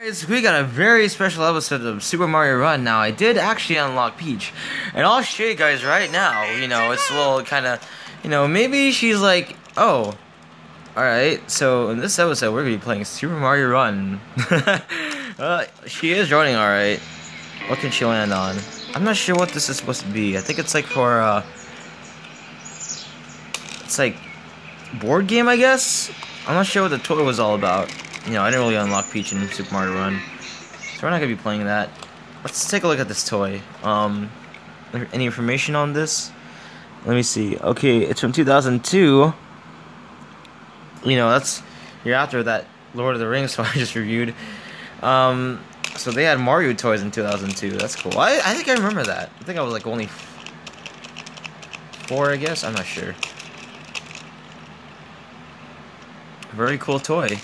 Guys, we got a very special episode of Super Mario Run. Now, I did actually unlock Peach, and I'll show you guys right now. You know, it's a little kind of, you know, maybe she's like, oh, all right. So in this episode, we're gonna be playing Super Mario Run. uh, she is running all right. What can she land on? I'm not sure what this is supposed to be. I think it's like for, uh, it's like board game, I guess. I'm not sure what the toy was all about you know, I didn't really unlock Peach in Super Mario Run. So we're not going to be playing that. Let's take a look at this toy. Um, any information on this? Let me see. Okay, it's from 2002. You know, that's you're after that Lord of the Rings toy I just reviewed. Um, so they had Mario toys in 2002. That's cool. I, I think I remember that. I think I was like only four, I guess. I'm not sure. Very cool toy.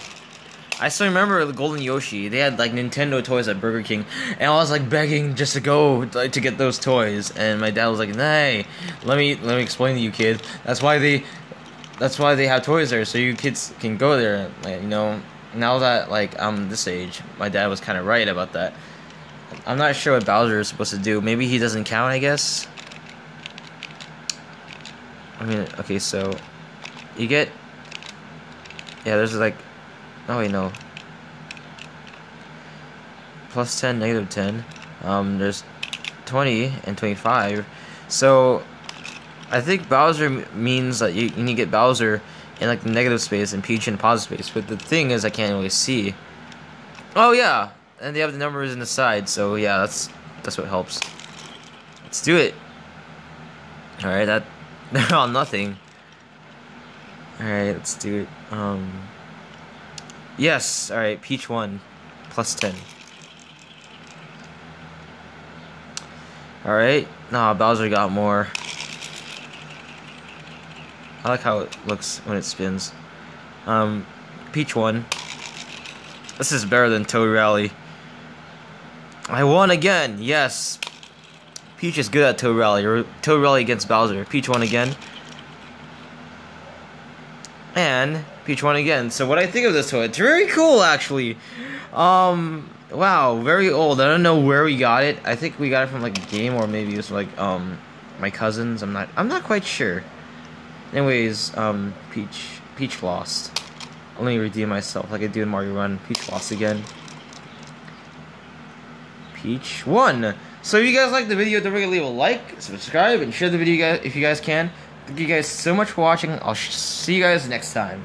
I still remember the Golden Yoshi. They had like Nintendo toys at Burger King, and I was like begging just to go like, to get those toys. And my dad was like, "Hey, let me let me explain to you, kid. That's why they, that's why they have toys there, so you kids can go there. Like, you know, now that like I'm this age, my dad was kind of right about that. I'm not sure what Bowser is supposed to do. Maybe he doesn't count. I guess. I mean, okay, so you get yeah. There's like Oh wait, no. Plus 10, negative 10. Um, there's 20 and 25. So, I think Bowser means that you, you need to get Bowser in like the negative space and Peach in the positive space. But the thing is, I can't really see. Oh yeah, and they have the numbers in the side. So yeah, that's that's what helps. Let's do it. All right, that they're all nothing. All right, let's do it. Um. Yes, alright, Peach 1. Plus 10. Alright, nah, Bowser got more. I like how it looks when it spins. Um, Peach 1. This is better than Toad Rally. I won again, yes. Peach is good at Toad Rally. Toad Rally against Bowser. Peach won again. And Peach won again. So what I think of this toy, it's very cool actually. Um, wow, very old. I don't know where we got it. I think we got it from like a game or maybe it was like um my cousins. I'm not I'm not quite sure. Anyways, um Peach Peach lost. Let me redeem myself like I do in Mario Run. Peach lost again. Peach won. So if you guys like the video, don't forget to leave a like, subscribe, and share the video guys if you guys can. Thank you guys so much for watching. I'll see you guys next time.